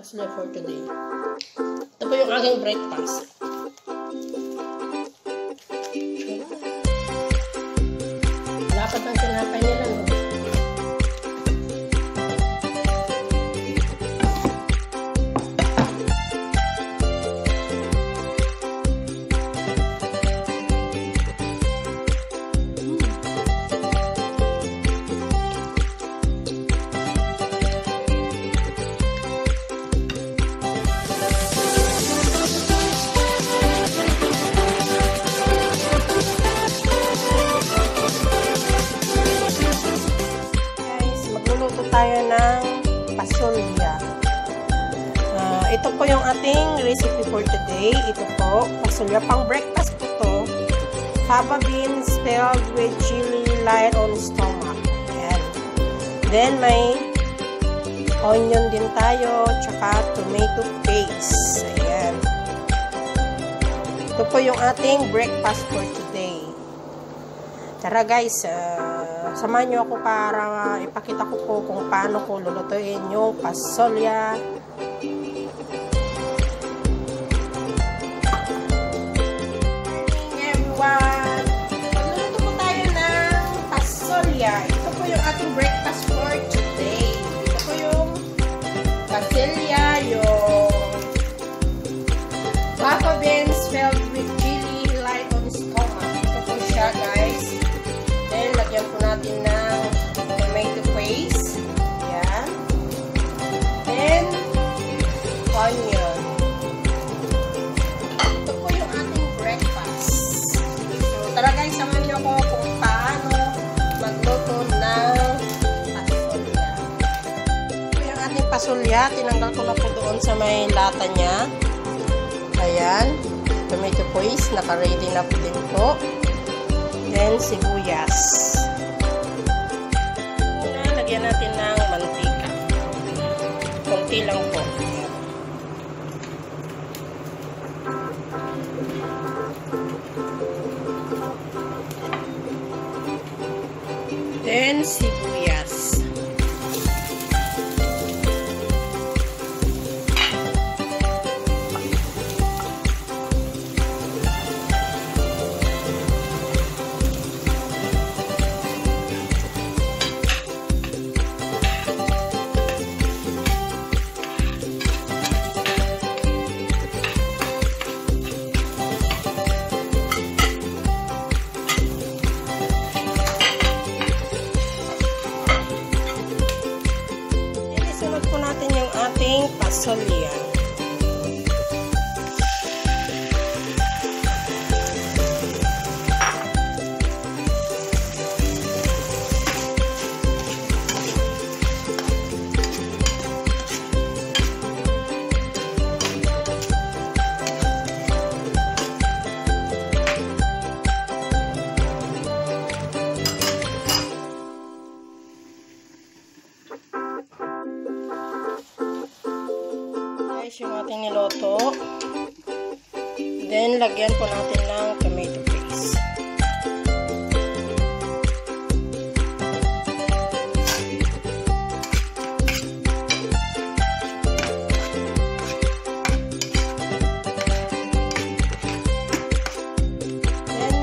pasula for today. Ito po yung aking breakfast. Ito po yung ating recipe for today. Ito po, pasulya pang breakfast po to. Fava beans spelled with chili light on stomach. Ayan. Then may onion din tayo, tsaka tomato paste. Ayan. Ito po yung ating breakfast for today. Tara guys, uh, samahan nyo ako para ipakita ko po kung paano ko lulutuin yung pasolya. Papa beans filled with chili light on stomach. Ito po siya guys. Then, lagyan po natin ng tomato paste. Yan. Then, onion. Ito po yung ating breakfast. So, tara guys, samahan niyo ako kung paano magluto ng pasulya. Ito yung ating pasulya. Tinanggal ko na po doon sa may lata niya. Ayan. Tomato paste. Naka-ready na po din po. Then, sibuyas. Lagyan natin ng mantika. Kunti lang po. Then, sibuyas. Ating Guys, yung ating niloto. Then, lagyan po natin ng tomato paste. Then,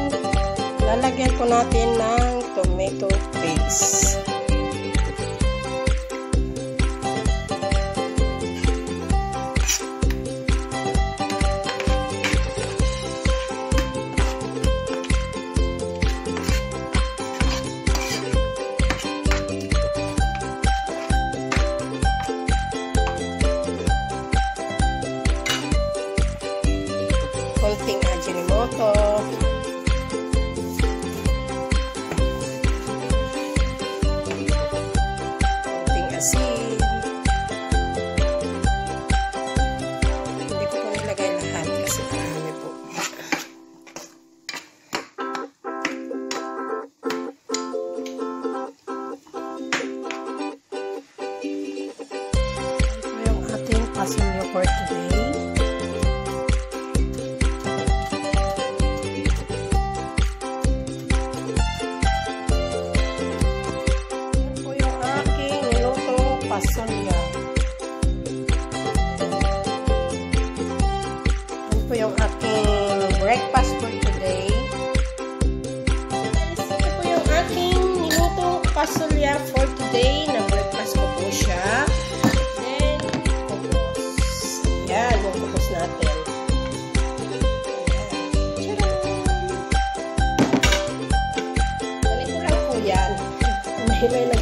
lalagyan po natin ng tomato paste. pasilyo for today. Yan po yung aking nilutong pasilyo. Yan po yung aking breakfast for today. Yan po yung aking nilutong pasilyo for today na himalaya